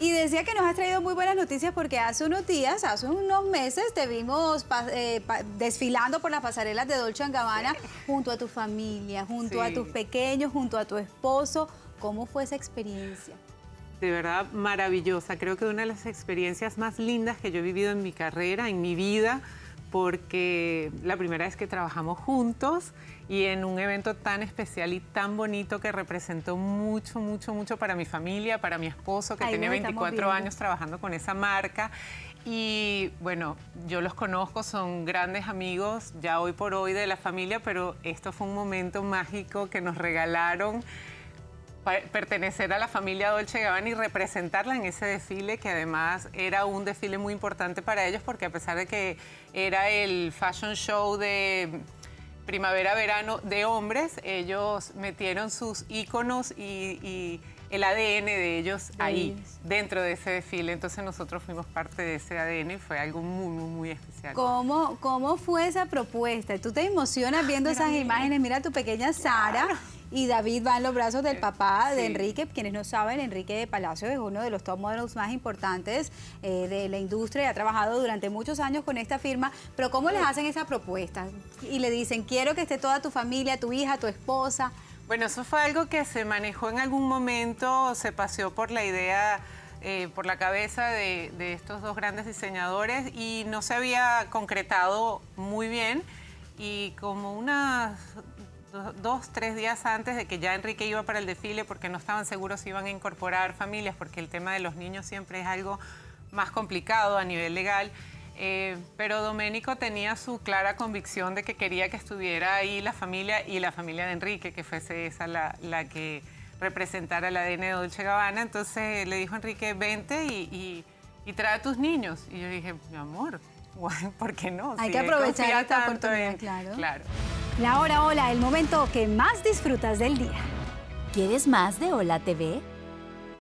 Y decía que nos has traído muy buenas noticias porque hace unos días, hace unos meses, te vimos eh, desfilando por las pasarelas de Dolce Gabbana junto a tu familia, junto a tus pequeños, junto a tu esposo. ¿Cómo fue esa experiencia? De verdad maravillosa. Creo que una de las experiencias más lindas que yo he vivido en mi carrera, en mi vida, porque la primera vez que trabajamos juntos y en un evento tan especial y tan bonito que representó mucho, mucho, mucho para mi familia, para mi esposo que tenía 24 años trabajando con esa marca. Y bueno, yo los conozco, son grandes amigos ya hoy por hoy de la familia, pero esto fue un momento mágico que nos regalaron pertenecer a la familia Dolce Gabbana y representarla en ese desfile, que además era un desfile muy importante para ellos, porque a pesar de que era el fashion show de primavera-verano de hombres, ellos metieron sus íconos y, el ADN de ellos ahí, dentro de ese desfile. Entonces nosotros fuimos parte de ese ADN y fue algo muy, muy, muy especial. ¿Cómo, cómo fue esa propuesta? Tú te emocionas viendo esas imágenes. Mira tu pequeña Sara y David va en los brazos del papá de Enrique. Quienes no saben, Enrique Palacio es uno de los top models más importantes eh, de la industria y ha trabajado durante muchos años con esta firma. Pero ¿cómo les hacen esa propuesta? Y le dicen, quiero que esté toda tu familia, tu hija, tu esposa. Bueno, eso fue algo que se manejó en algún momento, se paseó por la idea... Eh, por la cabeza de, de estos dos grandes diseñadores y no se había concretado muy bien y como unas dos, tres días antes de que ya Enrique iba para el desfile porque no estaban seguros si iban a incorporar familias, porque el tema de los niños siempre es algo más complicado a nivel legal. Eh, pero Doménico tenía su clara convicción de que quería que estuviera ahí la familia y la familia de Enrique, que fuese esa la, que representara el ADN de Dolce Gabbana. Entonces le dijo a Enrique, vente y, trae a tus niños. Y yo dije, mi amor, ¿por qué no? Hay que aprovechar esta oportunidad, claro. claro. La hora hola, el momento que más disfrutas del día. ¿Quieres más de Hola TV?